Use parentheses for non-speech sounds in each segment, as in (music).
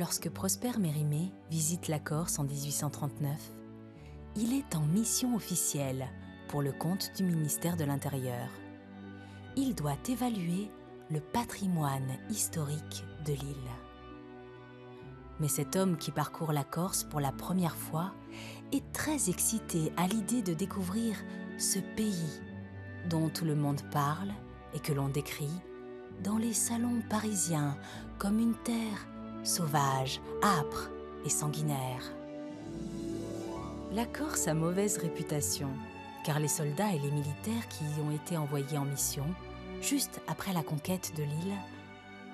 Lorsque Prosper Mérimée visite la Corse en 1839, il est en mission officielle pour le compte du ministère de l'Intérieur. Il doit évaluer le patrimoine historique de l'île. Mais cet homme qui parcourt la Corse pour la première fois est très excité à l'idée de découvrir ce pays dont tout le monde parle et que l'on décrit dans les salons parisiens comme une terre sauvage, âpre et sanguinaire. La Corse a mauvaise réputation, car les soldats et les militaires qui y ont été envoyés en mission, juste après la conquête de l'île,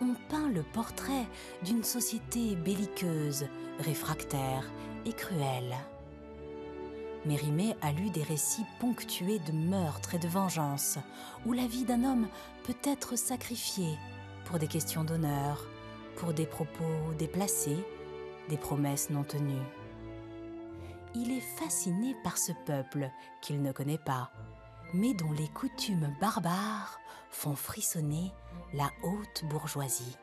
ont peint le portrait d'une société belliqueuse, réfractaire et cruelle. Mérimée a lu des récits ponctués de meurtres et de vengeance, où la vie d'un homme peut être sacrifiée pour des questions d'honneur, pour des propos déplacés, des promesses non tenues. Il est fasciné par ce peuple qu'il ne connaît pas, mais dont les coutumes barbares font frissonner la haute bourgeoisie.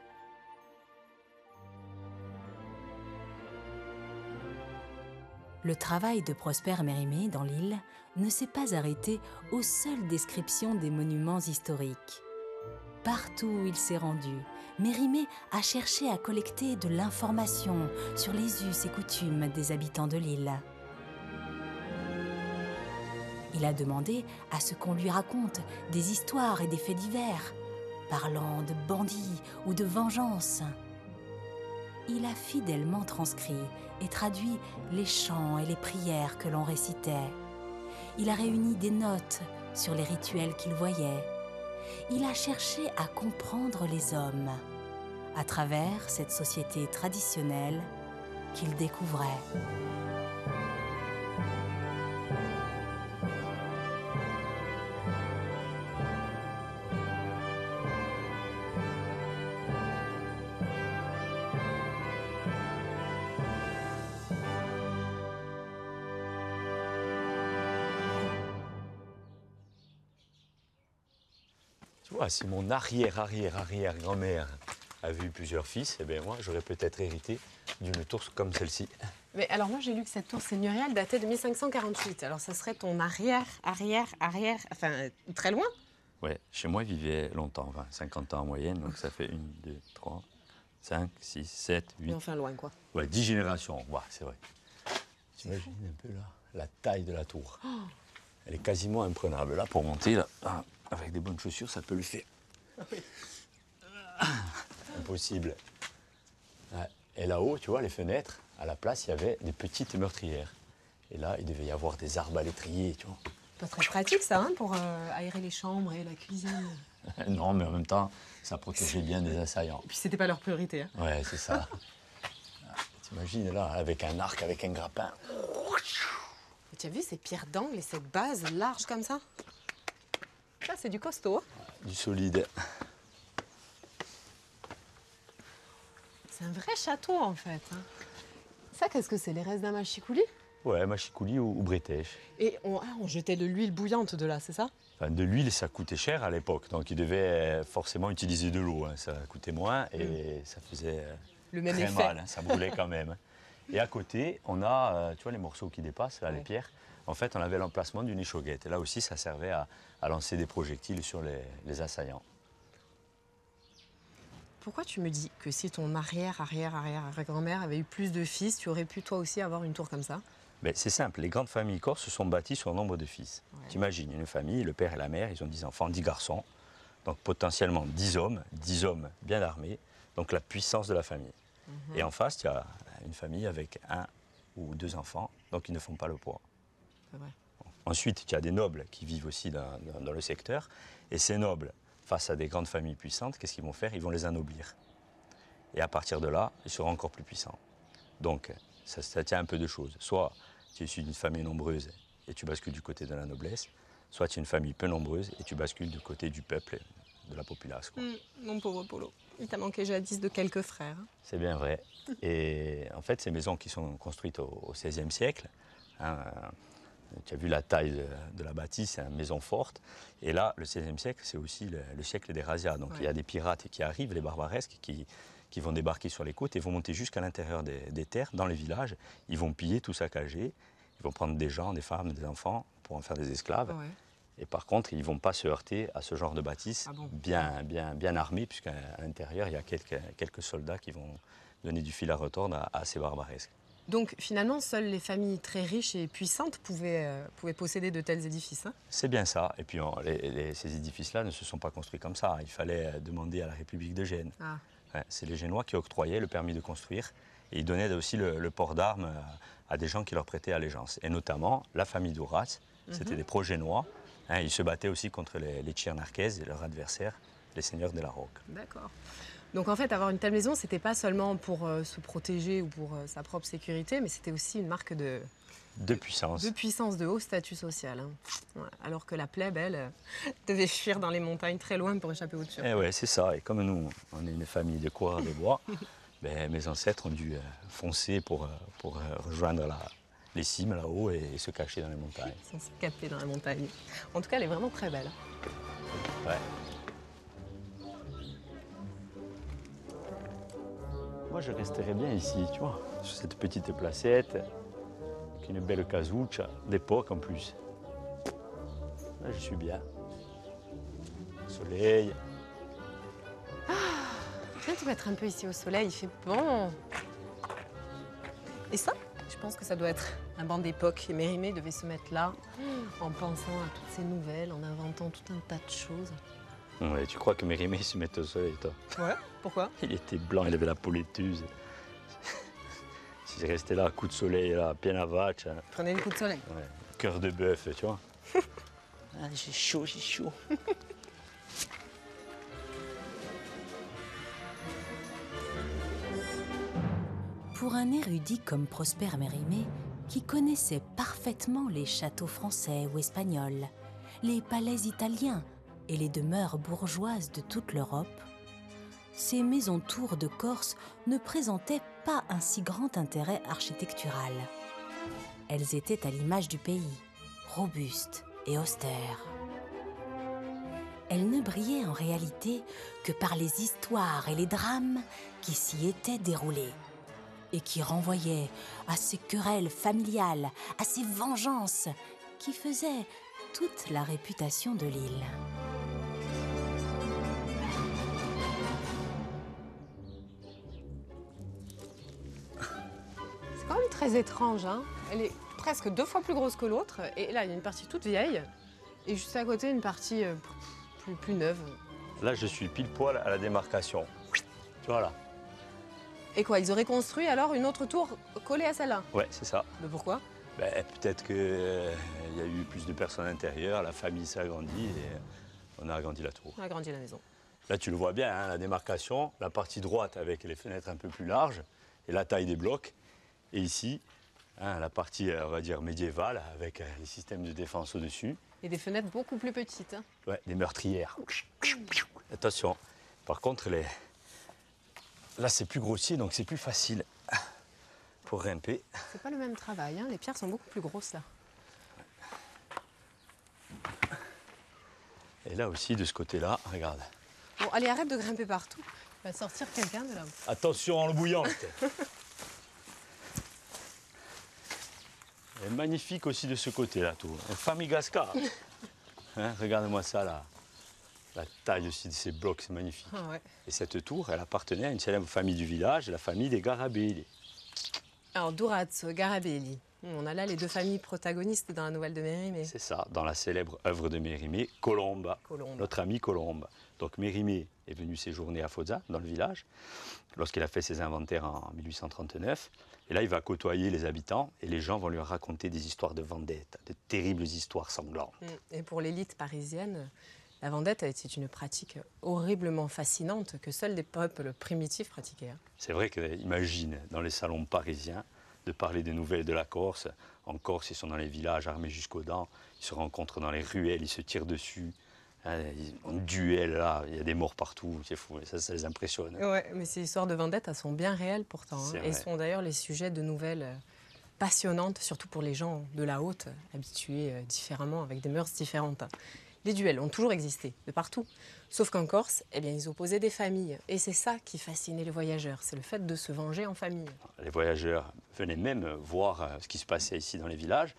Le travail de Prosper Mérimée dans l'île ne s'est pas arrêté aux seules descriptions des monuments historiques. Partout où il s'est rendu, Mérimée a cherché à collecter de l'information sur les us et coutumes des habitants de l'île. Il a demandé à ce qu'on lui raconte des histoires et des faits divers, parlant de bandits ou de vengeance. Il a fidèlement transcrit et traduit les chants et les prières que l'on récitait. Il a réuni des notes sur les rituels qu'il voyait. Il a cherché à comprendre les hommes à travers cette société traditionnelle qu'il découvrait. Vois, si mon arrière-arrière-arrière-grand-mère avait eu plusieurs fils, eh bien moi, j'aurais peut-être hérité d'une tour comme celle-ci. Mais alors moi j'ai lu que cette tour seigneuriale datait de 1548. Alors ça serait ton arrière, arrière, arrière, enfin euh, très loin Ouais, chez moi, ils vivaient longtemps, 20, 50 ans en moyenne, donc ça fait 1, 2, 3, 5, 6, 7, 8. Mais enfin loin quoi. Ouais, 10 générations, ouais, c'est vrai. T'imagines un peu là, la taille de la tour. Elle est quasiment imprenable. Là, pour monter, là, ah, avec des bonnes chaussures, ça peut le faire. Impossible. Ouais. Et là-haut, tu vois, les fenêtres, à la place, il y avait des petites meurtrières. Et là, il devait y avoir des arbres à l'étrier, tu vois. Pas très pratique ça hein, pour euh, aérer les chambres et la cuisine. (laughs) non, mais en même temps, ça protégeait bien des assaillants. Et puis c'était pas leur priorité. Hein. Ouais, c'est ça. Ah, T'imagines là, avec un arc, avec un grappin. Tu as vu ces pierres d'angle et cette base large comme ça? Ça c'est du costaud. Du solide. C'est un vrai château en fait. hein. Ça qu'est-ce que c'est Les restes d'un machicoulis? Ouais, machicoulis ou, ou bretèche. Et on, ah, on jetait de l'huile bouillante de là, c'est ça? Enfin, de l'huile, ça coûtait cher à l'époque, donc ils devaient euh, forcément utiliser de l'eau. hein. Ça coûtait moins et ça faisait euh, Le même très effet. mal, hein. ça brûlait quand même. (laughs) Et à côté, on a, euh, tu vois, les morceaux qui dépassent, là, les pierres. En fait, on avait l'emplacement d'une échauguette. Et là aussi, ça servait à, à lancer des projectiles sur les, les assaillants. Pourquoi tu me dis que si ton arrière, arrière, arrière, arrière grand-mère avait eu plus de fils, tu aurais pu toi aussi avoir une tour comme ça? Mais c'est simple, les grandes familles corses se sont bâties sur le nombre de fils. Ouais. T'imagines, une famille, le père et la mère, ils ont 10 enfants, 10 garçons, donc potentiellement 10 hommes, 10 hommes bien armés, donc la puissance de la famille. Mhm. Et en face, tu as une famille avec un ou deux enfants, donc ils ne font pas le poids. Vrai. Ensuite, tu as des nobles qui vivent aussi dans, dans- dans le secteur, et ces nobles, face à des grandes familles puissantes, qu'est-ce qu'ils vont faire? Ils vont les anoblir. Et à partir de là, ils seront encore plus puissants. Donc, ça, ça tient un peu de choses. Soit tu es issu d'une famille nombreuse et tu bascules du côté de la noblesse, soit tu es une famille peu nombreuse et tu bascules du côté du peuple de la populace. quoi. mon pauvre Polo. Il t'a manqué jadis de quelques frères. C'est bien vrai. (laughs) Et en fait, ces maisons qui sont construites au XVIe siècle, hein, euh, tu as vu la taille de, de la bâtisse, c'est une maison forte. Et là, le XVIe siècle, c'est aussi le, le siècle des razzias. Donc Ouais. il y a des pirates qui arrivent, les barbaresques, qui, qui vont débarquer sur les côtes et vont monter jusqu'à l'intérieur des, des terres, dans les villages. Ils vont piller, tout saccager. Ils vont prendre des gens, des femmes, des enfants pour en faire des esclaves. Ouais. Et par contre, ils ne vont pas se heurter à ce genre de bâtisse Ah bon bien, bien, bien armée, puisqu'à l'intérieur, il y a quelques, quelques soldats qui vont donner du fil à retordre à, à ces barbaresques. Donc finalement, seules les familles très riches et puissantes pouvaient, euh, pouvaient posséder de tels édifices. hein? C'est bien ça. Et puis, on- les- les- ces édifices-là ne se sont pas construits comme ça. Il fallait euh, demander à la République de Gênes. Ah. Ouais, c'est les Génois qui octroyaient le permis de construire. Et ils donnaient aussi le, le port d'armes à, à des gens qui leur prêtaient allégeance. Et notamment, la famille d'Ouras, c'était des pro-génois. Hein, ils se battaient aussi contre les, les et leurs adversaires, les seigneurs de la Roque. D'accord. Donc en fait, avoir une telle maison, c'était pas seulement pour euh, se protéger ou pour euh, sa propre sécurité, mais c'était aussi une marque de, De puissance. de puissance, de haut statut social. hein. Ouais, Alors que la plèbe, elle, euh, (laughs) devait fuir dans les montagnes très loin pour échapper au Turcs. Eh ouais, c'est ça. Et comme nous, on est une famille de coureurs des bois, (laughs) ben, mes ancêtres ont dû euh, foncer pour, euh, pour rejoindre la- les cimes là-haut et, se cacher dans les montagnes. Sans s'escaper dans la montagne. En tout cas, elle est vraiment très belle. Ouais. Moi, je resterais bien ici, tu vois, sur cette petite placette, avec une belle casouche, d'époque en plus. Là, je suis bien. Soleil. Viens te mettre un peu ici au soleil, il fait bon. Et ça, je pense que ça doit être un banc d'époque. Et Mérimée devait se mettre là, en pensant à toutes ces nouvelles, en inventant tout un tas de choses. Ouais, tu crois que Mérimée se met au soleil, toi? Ouais. Pourquoi? Il était blanc, il avait la peau laiteuse. si je restais là, coup de soleil, là, bien à vache, hein, Prenez une coup de soleil. ouais, cœur de bœuf, tu vois. (laughs) Ah, j'ai chaud, j'ai chaud. (laughs) Pour un érudit comme Prosper Mérimée, qui connaissait parfaitement les châteaux français ou espagnols, les palais italiens et les demeures bourgeoises de toute l'Europe, ces maisons-tours de Corse ne présentaient pas un si grand intérêt architectural. Elles étaient à l'image du pays, robustes et austères. Elles ne brillaient en réalité que par les histoires et les drames qui s'y étaient déroulés et qui renvoyaient à ces querelles familiales, à ces vengeances qui faisaient toute la réputation de l'île. C'est quand même très étrange. Hein Elle est presque deux fois plus grosse que l'autre. Et là, il y a une partie toute vieille. Et juste à côté, une partie euh, plus, plus neuve. Là, je suis pile poil à la démarcation. Tu vois là Et quoi, ils auraient construit alors une autre tour collée à celle-là Ouais, c'est ça. Mais pourquoi? Ben, Peut-être qu'il y a eu plus de personnes à l'intérieur, la famille s'est agrandie et on a agrandi la tour. On a agrandi la maison. Là, tu le vois bien, hein, la démarcation, la partie droite avec les fenêtres un peu plus larges et la taille des blocs. Et ici, hein, la partie, euh, on va dire, médiévale avec euh, les systèmes de défense au-dessus. Et des fenêtres beaucoup plus petites. hein. Ouais, des meurtrières. Attention. Par contre, les... là, c'est plus grossier, donc c'est plus facile (laughs) pour grimper. C'est pas le même travail. hein. Les pierres sont beaucoup plus grosses là. Et là aussi, de ce côté-là, regarde. Bon, allez, arrête de grimper partout. Va sortir quelqu'un de là. Attention en le bouillante. (laughs) Elle est magnifique aussi de ce côté-là, tout. Une famille Gasca. (laughs) Hein, Regarde-moi ça là. La taille aussi de ces blocs, c'est magnifique. Ah ouais. Et cette tour, elle appartenait à une célèbre famille du village, la famille des Garabelli. Alors, Durazzo, Garabelli. On a là les deux familles protagonistes dans la nouvelle de Mérimée. C'est ça, dans la célèbre œuvre de Mérimée, Colomba. Colombe. Notre ami Colombe. Donc Mérimée est venu séjourner à Foggia, dans le village, lorsqu'il a fait ses inventaires en 1839. Et là, il va côtoyer les habitants et les gens vont lui raconter des histoires de vendetta, de terribles histoires sanglantes. Mm. Et pour l'élite parisienne, la vendette c'est une pratique horriblement fascinante que seuls des peuples primitifs pratiquaient. hein. C'est vrai que, imagine, dans les salons parisiens, de parler des nouvelles de la Corse. En Corse, ils sont dans les villages armés jusqu'aux dents, ils se rencontrent dans les ruelles, ils se tirent dessus. Hein, ils- En duel, là, il y a des morts partout, c'est fou, ça, ça les impressionne. Ouais, mais ces histoires de vendette, elles sont bien réelles pourtant. hein. Et sont d'ailleurs les sujets de nouvelles euh, passionnantes, surtout pour les gens de la haute, habitués euh, différemment, avec des mœurs différentes. Les duels ont toujours existé, de partout. Sauf qu'en Corse, eh bien, ils opposaient des familles. Et c'est ça qui fascinait les voyageurs, c'est le fait de se venger en famille. Les voyageurs venaient même voir euh, ce qui se passait ici dans les villages.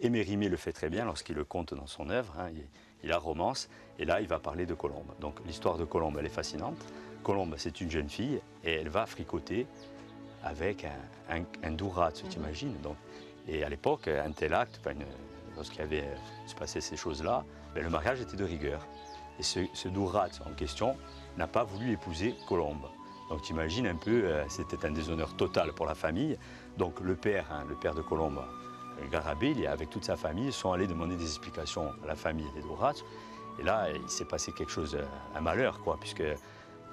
Et Mérimée le fait très bien lorsqu'il le conte dans son œuvre. hein. Il, il la romance. Et là, il va parler de Colombe. Donc l'histoire de Colombe, elle est fascinante. Colombe, c'est une jeune fille et elle va fricoter avec un, un, un dourat, tu t'imagines donc, Et à l'époque, un tel acte, enfin, lorsqu'il y avait euh, se passait ces choses-là, ben, le mariage était de rigueur. Et ce, ce dourat en question n'a pas voulu épouser Colombe. Donc tu imagines un peu, euh, c'était un déshonneur total pour la famille. Donc le père, hein, le père de Colombe, euh, Garabelli, avec toute sa famille, sont allés demander des explications à la famille des Dourats. Et là, il s'est passé quelque chose, euh, un malheur, quoi, puisque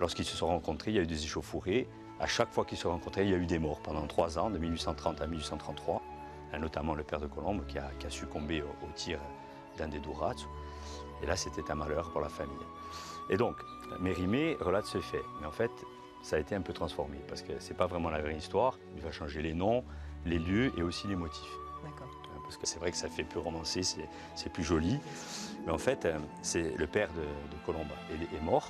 lorsqu'ils se sont rencontrés, il y a eu des échauffourées. À chaque fois qu'ils se sont rencontrés, il y a eu des morts pendant trois ans, de 1830 à 1833, hein, notamment le père de Colombe qui a, succombé au, au tir d'un des Dourats. Et là, c'était un malheur pour la famille. Et donc, Mérimée relate ce fait. Mais en fait, ça a été un peu transformé parce que c'est pas vraiment la vraie histoire. Il va changer les noms, les lieux et aussi les motifs. D'accord. Hein, Parce que c'est vrai que ça fait plus romancé, c'est plus joli. Mais en fait, euh, c'est le père de, de Colombe est, est mort,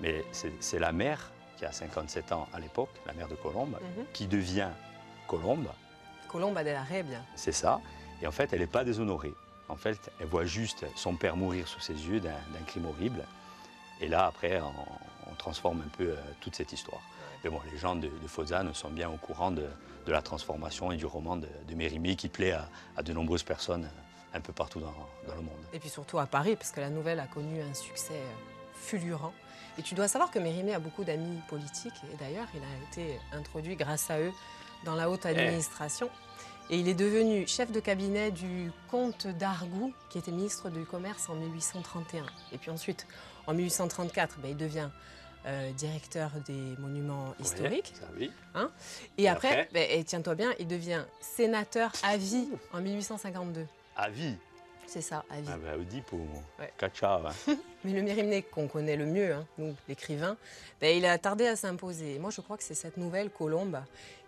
mais c'est la mère qui a 57 ans à l'époque, la mère de Colombe, Mhm. qui devient Colombe, Colomba de la Rebia. c'est ça. Et en fait, elle n'est pas déshonorée. En fait, elle voit juste son père mourir sous ses yeux d'un crime horrible. Et là, après, on, on transforme un peu euh, toute cette histoire. Mais bon, les gens de, de sont bien au courant de, de la transformation et du roman de, de Mérimée qui plaît à, à de nombreuses personnes euh, un peu partout dans, dans le monde. Et puis surtout à Paris, parce que la nouvelle a connu un succès euh, fulgurant. Et tu dois savoir que Mérimée a beaucoup d'amis politiques. Et d'ailleurs, il a été introduit grâce à eux dans la haute administration. Et il est devenu chef de cabinet du comte d'Argout, qui était ministre du Commerce en 1831. Et puis ensuite, en 1834, ben, il devient euh, directeur des monuments historiques. Ça, oui. Et, Et après, après ben, et tiens-toi bien, il devient sénateur à vie en 1852. À vie? C'est ça, à vie. Ah ben, Oedipo, Ouais. Kacha, hein. (laughs) Mais le Mérimée qu'on connaît le mieux, hein, nous, l'écrivain, il a tardé à s'imposer. Moi, je crois que c'est cette nouvelle Colombe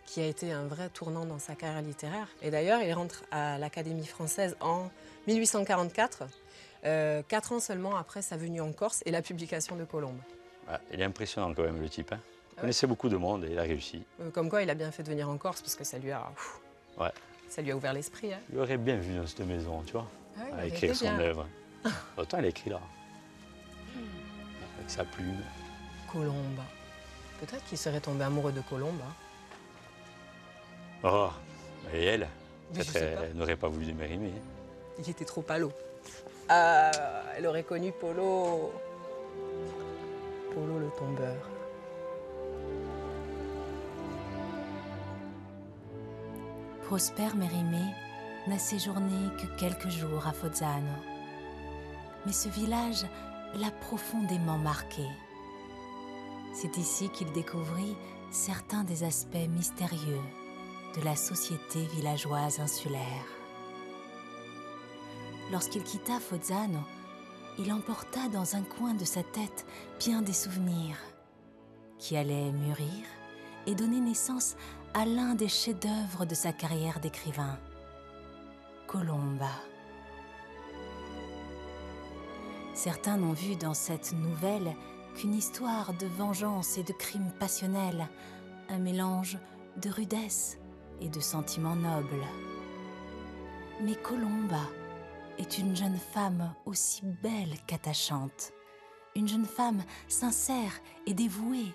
qui a été un vrai tournant dans sa carrière littéraire. Et d'ailleurs, il rentre à l'Académie française en 1844, euh, quatre ans seulement après sa venue en Corse et la publication de Colombe. Ouais, il est impressionnant quand même, le type. hein. Il ouais. connaissait beaucoup de monde et il a réussi. Euh, comme quoi, il a bien fait de venir en Corse parce que ça lui a, pff, Ouais. ça lui a ouvert l'esprit. hein. Il aurait bien vu dans cette maison, tu vois, Ah oui, il à écrire son bien. œuvre. Autant il écrit là. Avec sa plume. Colombe. Peut-être qu'il serait tombé amoureux de Colombe. hein. Oh, et elle Peut-être n'aurait pas voulu de Mérimée. hein. Il était trop palo. Ah, elle aurait connu Polo. Polo le tombeur. Prosper Mérimée n'a séjourné que quelques jours à Fozzano. Mais ce village l'a profondément marqué. C'est ici qu'il découvrit certains des aspects mystérieux de la société villageoise insulaire. Lorsqu'il quitta Fozzano, il emporta dans un coin de sa tête bien des souvenirs qui allaient mûrir et donner naissance à l'un des chefs-d'œuvre de sa carrière d'écrivain, Colomba. Certains n'ont vu dans cette nouvelle qu'une histoire de vengeance et de crimes passionnels, un mélange de rudesse et de sentiments nobles. Mais Colomba est une jeune femme aussi belle qu'attachante, une jeune femme sincère et dévouée,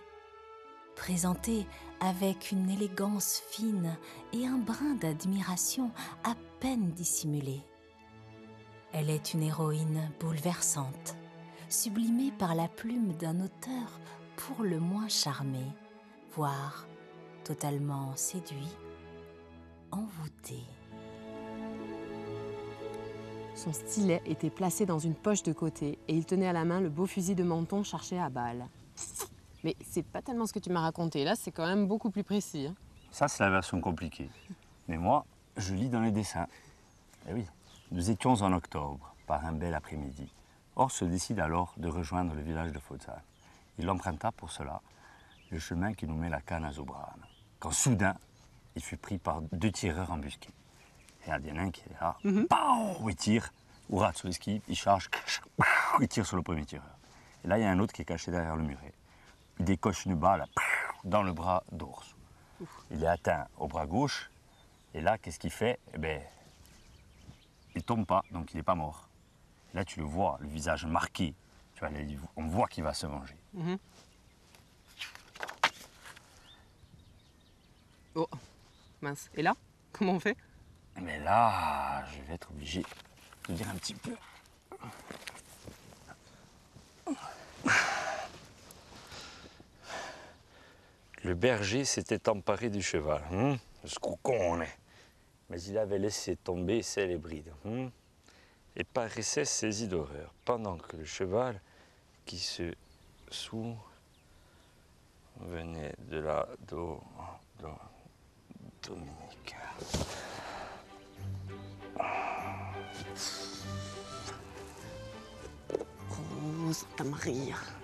présentée avec une élégance fine et un brin d'admiration à peine dissimulé. Elle est une héroïne bouleversante, sublimée par la plume d'un auteur pour le moins charmé, voire totalement séduit, envoûté. Son stylet était placé dans une poche de côté et il tenait à la main le beau fusil de menton chargé à balles. Mais c'est pas tellement ce que tu m'as raconté. Là, c'est quand même beaucoup plus précis. hein. Ça, c'est la version compliquée. Mais moi, je lis dans les dessins. Eh oui, nous étions en octobre, par un bel après-midi. Or se décide alors de rejoindre le village de Fozzane. Il emprunta pour cela le chemin qui nous met la canne à. Quand soudain, il fut pris par deux tireurs embusqués. Et il y en a un qui est là, Pow il tire. ou rate sur l'esquive, il charge, il tire sur le premier tireur. Et là, il y a un autre qui est caché derrière le muret. Il décoche une balle dans le bras d'ours. Il est atteint au bras gauche. Et là, qu'est-ce qu'il fait? Eh bien, il tombe pas, donc il n'est pas mort. Là, tu le vois, le visage marqué. Tu vois, on voit qu'il va se venger. Mhm. Oh, mince. Et là, (laughs) comment on fait? Mais là, je vais être obligé de dire un petit peu. Le berger s'était emparé du cheval. Hein? Ce con on est. Mais il avait laissé tomber ses brides. Hein? Et paraissait saisi d'horreur, pendant que le cheval, qui se sous venait de la do, do, Dominique. Santa Maria.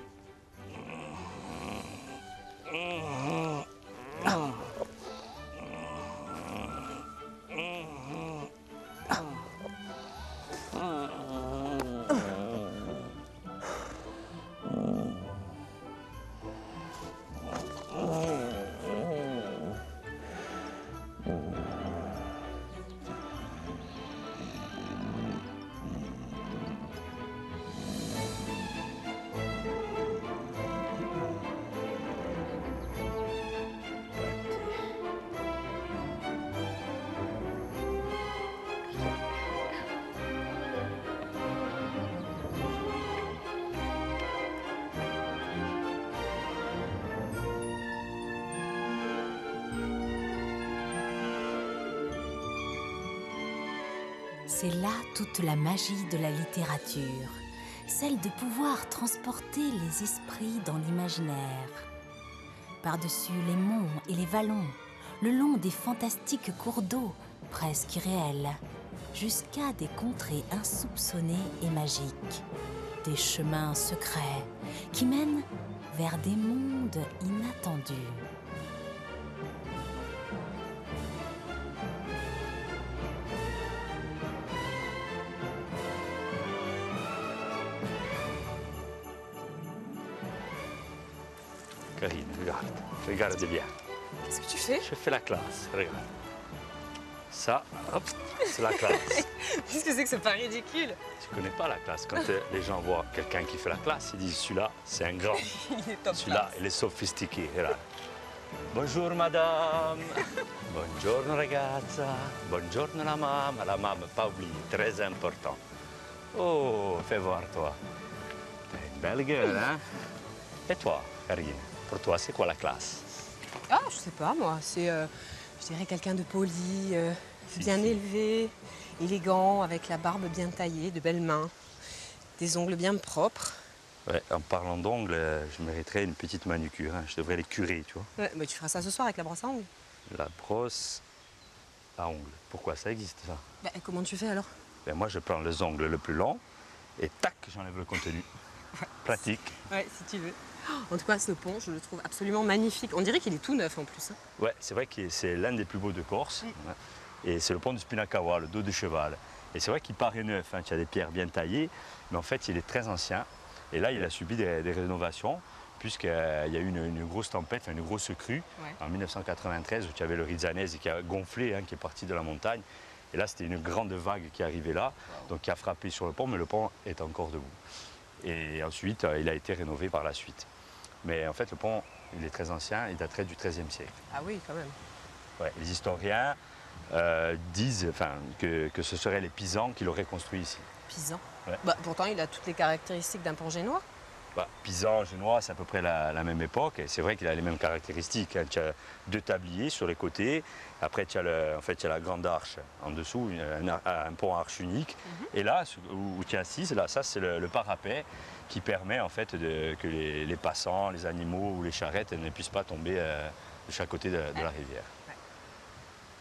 C'est là toute la magie de la littérature, celle de pouvoir transporter les esprits dans l'imaginaire. Par-dessus les monts et les vallons, le long des fantastiques cours d'eau, presque irréels, jusqu'à des contrées insoupçonnées et magiques, des chemins secrets qui mènent vers des mondes inattendus. Karine, regarde. Regarde bien. Qu'est-ce que tu fais? Je fais la classe, regarde. Ça, hop, c'est la classe. (laughs) Qu'est-ce que c'est que c'est pas ridicule? Tu connais pas la classe. Quand les gens voient quelqu'un qui fait la classe, ils disent celui-là, c'est un grand. (laughs) Celui-là, il est sophistiqué. Regarde. Bonjour madame. (laughs) Buongiorno ragazza. Buongiorno la maman. La maman, pas oublié, très important. Oh, fais voir toi. T'es une belle gueule, hein? Et toi, Karine, pour toi, c'est quoi la classe? Ah, je sais pas moi, c'est, euh, je dirais quelqu'un de poli, euh, Si, bien si. élevé, élégant, avec la barbe bien taillée, de belles mains, des ongles bien propres. Ouais, en parlant d'ongles, euh, je mériterais une petite manucure. hein. Je devrais les curer, tu vois. Ouais, mais tu feras ça ce soir avec la brosse à ongles. La brosse à ongles. Pourquoi ça existe, ça? Bah, comment tu fais alors? Ben, Moi, je prends les ongles le plus long et tac, j'enlève le contenu. Pratique. Ouais, si tu veux. En tout cas, ce pont, je le trouve absolument magnifique. On dirait qu'il est tout neuf en plus. hein. Ouais, c'est vrai que c'est l'un des plus beaux de Corse. Ouais. Et c'est le pont du Spinakawa, le dos de cheval. Et c'est vrai qu'il paraît neuf, hein, tu as des pierres bien taillées, mais en fait, il est très ancien. Et là, il a subi des, des rénovations, puisqu'il y a eu une, une grosse tempête, une grosse crue Ouais. en 1993, où tu avais le Rizanese qui a gonflé, hein, qui est parti de la montagne. Et là, c'était une grande vague qui est arrivée là, donc qui a frappé sur le pont, mais le pont est encore debout. Et ensuite, euh, il a été rénové par la suite. Mais en fait, le pont, il est très ancien, il daterait du XIIIe siècle. Ah oui, quand même. Ouais, les historiens euh, disent enfin, que, que ce seraient les Pisans qui l'auraient construit ici. Pisan. Ouais. Bah, pourtant, il a toutes les caractéristiques d'un pont génois. Bah, Pisan, Génois, c'est à peu près la, la même époque. Et c'est vrai qu'il a les mêmes caractéristiques. hein. Tu as deux tabliers sur les côtés. Après, tu as, le- en fait, tu as la grande arche en dessous, un, pont à arche unique. Et là, où, où tu es assise, là, ça, c'est le, le parapet qui permet en fait de- que les, les passants, les animaux ou les charrettes ne puissent pas tomber euh, de chaque côté de, de la rivière.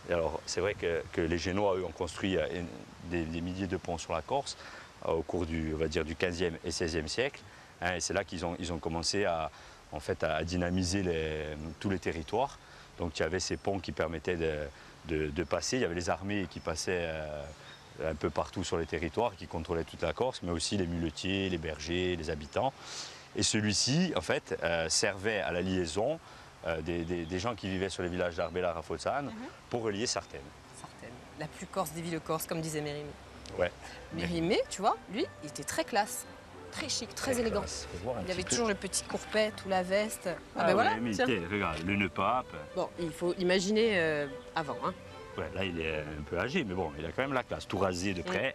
Et alors, c'est vrai que, que les Génois, eux, ont construit euh, des milliers de ponts sur la Corse euh, au cours du, on va dire, du 15e et 16e siècle. Hein, et c'est là qu'ils ont, ils ont commencé à, en fait, à dynamiser les- tous les territoires. Donc, il y avait ces ponts qui permettaient de, de- de passer. Il y avait les armées qui passaient euh, un peu partout sur les territoires, qui contrôlait toute la Corse, mais aussi les muletiers, les bergers, les habitants. Et celui-ci, en fait, euh, servait à la liaison euh, des, des- des gens qui vivaient sur les villages d'Arbela à Fossane Mhm. pour relier Sartène. Certaines. La plus corse des villes corse, comme disait Mérimée. Ouais. Mérimée, tu vois, lui, il était très classe, très chic, très, élégant. Il avait peu. toujours le petit courpette ou la veste. Ah, Ah, ben voilà, ouais, mais tiens. tiens, regarde, le nœud pape. Bon, il faut imaginer euh, avant. Hein. Ouais, là, il est un peu âgé, mais bon, il a quand même la classe. Tout rasé de près.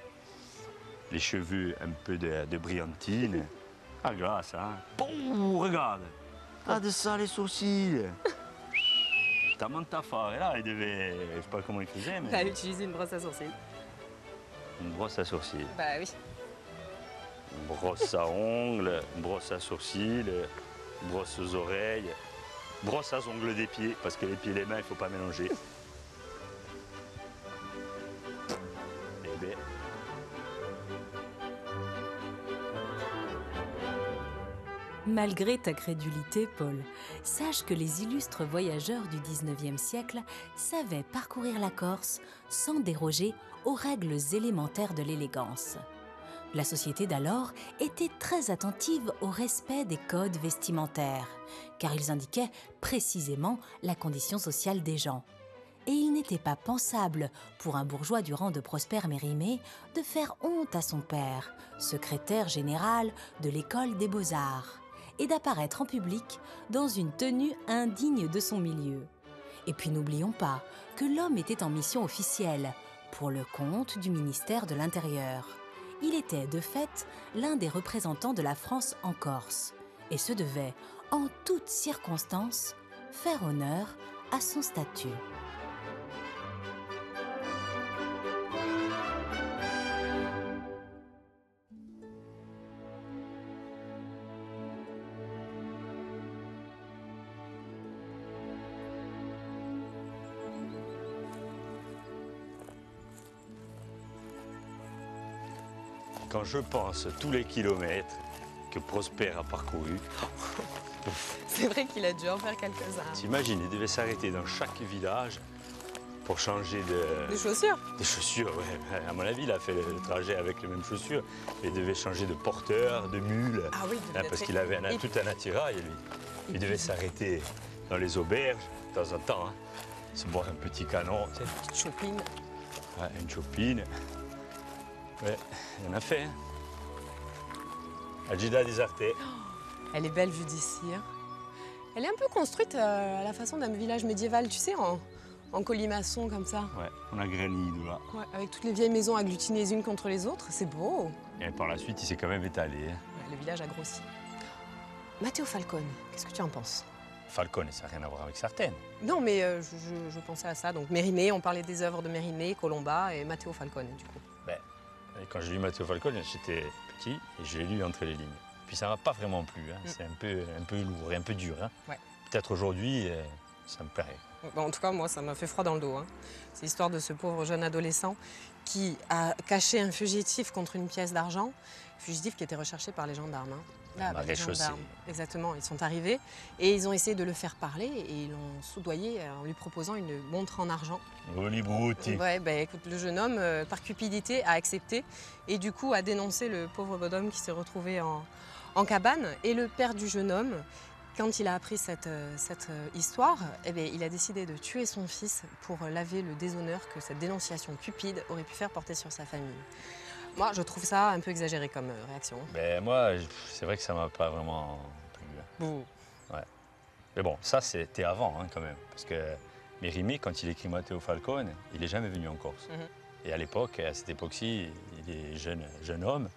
Les cheveux un peu de, de brillantine. Ah, grâce, hein. Bon, regarde. Ah, de ça, les sourcils. (laughs) Et là, il devait. Je sais pas comment il faisait, Il a mais. utilisé une brosse à sourcils. Une brosse à sourcils. Bah oui. Brosse à ongles, brosse à sourcils, brosse aux oreilles, brosse à ongles des pieds, parce que les pieds et les mains, il faut pas mélanger. Eh ben, Malgré ta crédulité, Paul, sache que les illustres voyageurs du 19e siècle savaient parcourir la Corse sans déroger aux règles élémentaires de l'élégance. La société d'alors était très attentive au respect des codes vestimentaires, car ils indiquaient précisément la condition sociale des gens. Et il n'était pas pensable pour un bourgeois du rang de Prosper Mérimée de faire honte à son père, secrétaire général de l'école des beaux-arts, et d'apparaître en public dans une tenue indigne de son milieu. Et puis n'oublions pas que l'homme était en mission officielle pour le compte du ministère de l'Intérieur. Il était de fait l'un des représentants de la France en Corse et se devait, en toutes circonstances, faire honneur à son statut. Quand je pense tous les kilomètres que Prosper a parcouru, C'est vrai qu'il a dû en faire quelques-uns. t'imagines, il devait s'arrêter dans chaque village pour changer de, Des chaussures Des chaussures, ouais. À mon avis, il a fait le trajet avec les mêmes chaussures. Il devait changer de porteur, de mule. Ah oui, Hein, parce qu'il avait un- Et tout un attirail, lui. Il devait s'arrêter dans les auberges, de temps en temps, hein, se boire un petit canon, sais. Petite chopine. Ouais, une chopine. Ouais, il en a fait. Hein. Agida des Artés. (gasps) Elle est belle vue d'ici. hein. Elle est un peu construite euh, à la façon d'un village médiéval, tu sais, en, en colimaçon comme ça. Ouais, on a grandi, nous, là. Ouais, avec toutes les vieilles maisons agglutinées les unes contre les autres. C'est beau. Et par la suite, il s'est quand même étalé. hein. Ouais, le village a grossi. Matteo Falcone, qu'est-ce que tu en penses? Falcone, ça n'a rien à voir avec Sartène. Non, mais euh, je, je- je pensais à ça. Donc Mérimée, on parlait des œuvres de Mérimée, Colomba et Matteo Falcone, du coup. Et quand j'ai lu Matteo Falcone, j'étais petit et je l'ai lu entre les lignes. Puis ça m'a pas vraiment plu. hein. Mm. C'est un peu, un peu lourd et un peu dur. hein. Ouais. Peut-être aujourd'hui, euh, ça me plairait. Bon, en tout cas, moi, ça m'a fait froid dans le dos. hein. C'est l'histoire de ce pauvre jeune adolescent qui a caché un fugitif contre une pièce d'argent. Fugitif qui était recherché par les gendarmes. hein. Là, bah, les gendarmes, exactement. Ils sont arrivés et ils ont essayé de le faire parler et ils l'ont soudoyé en lui proposant une montre en argent. Oli Brouti. Ouais, bah, écoute, le jeune homme, euh, par cupidité, a accepté et du coup a dénoncé le pauvre bonhomme qui s'est retrouvé en, en cabane. Et le père du jeune homme, quand il a appris cette, euh, cette euh, histoire, eh bien, il a décidé de tuer son fils pour laver le déshonneur que cette dénonciation cupide aurait pu faire porter sur sa famille. Moi, je trouve ça un peu exagéré comme euh, réaction. Ben, moi, c'est vrai que ça m'a pas vraiment plu. hein. Bon. Mais bon, ça, c'était avant hein, quand même. Parce que Mérimée, quand il écrit Matteo Falcone, il n'est jamais venu en Corse. Mhm. Et à l'époque, à cette époque-ci, il est jeune, jeune homme.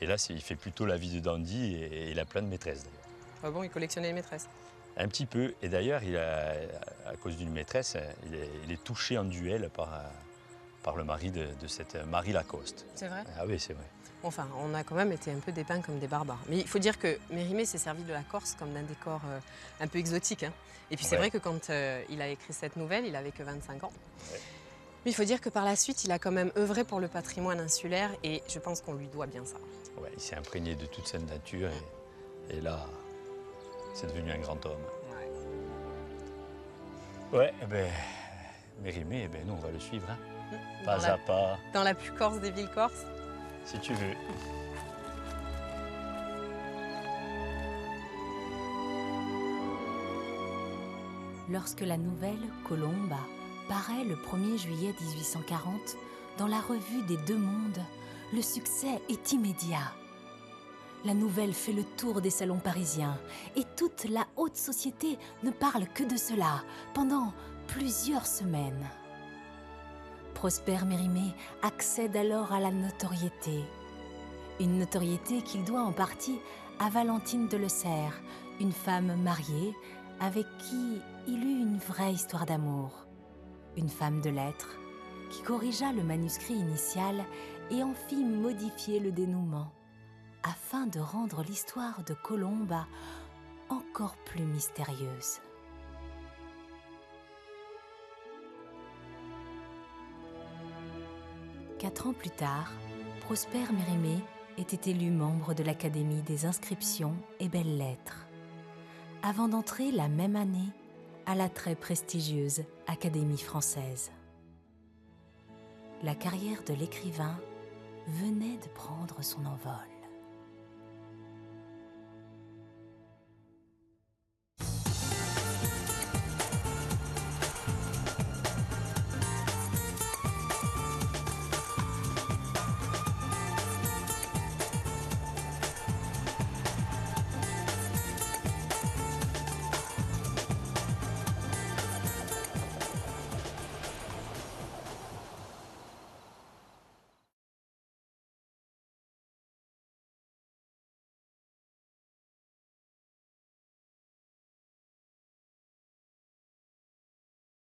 Et là, il fait plutôt la vie de dandy et, et il a plein de maîtresses d'ailleurs. Ah bon, il collectionnait les maîtresses. Un petit peu. Et d'ailleurs, il a, à cause d'une maîtresse, il est, il est touché en duel par, par le mari de, de cette Marie Lacoste. C'est vrai? Ah oui, c'est vrai. Enfin, on a quand même été un peu dépeints comme des barbares. Mais il faut dire que Mérimée s'est servi de la Corse comme d'un décor euh, un peu exotique. hein. Et puis c'est Ouais. vrai que quand euh, il a écrit cette nouvelle, il avait que 25 ans. Ouais. Mais il faut dire que par la suite, il a quand même œuvré pour le patrimoine insulaire et je pense qu'on lui doit bien ça. Ouais, il s'est imprégné de toute cette nature et, et là, c'est devenu un grand homme. Ouais, eh ben, Mérimée, eh ben, nous, on va le suivre. hein. pas dans la, à pas, dans la plus corse des villes corses. si tu veux. Lorsque la nouvelle Colomba paraît le 1er juillet 1840 dans la revue des Deux Mondes, le succès est immédiat. La nouvelle fait le tour des salons parisiens et toute la haute société ne parle que de cela pendant plusieurs semaines. Prosper Mérimée accède alors à la notoriété. Une notoriété qu'il doit en partie à Valentine de une femme mariée avec qui il eut une vraie histoire d'amour. Une femme de lettres qui corrigea le manuscrit initial et en fit modifier le dénouement, afin de rendre l'histoire de Colomba encore plus mystérieuse. Quatre ans plus tard, Prosper Mérimée était élu membre de l'Académie des inscriptions et belles lettres, avant d'entrer la même année à la très prestigieuse Académie française. La carrière de l'écrivain venait de prendre son envol.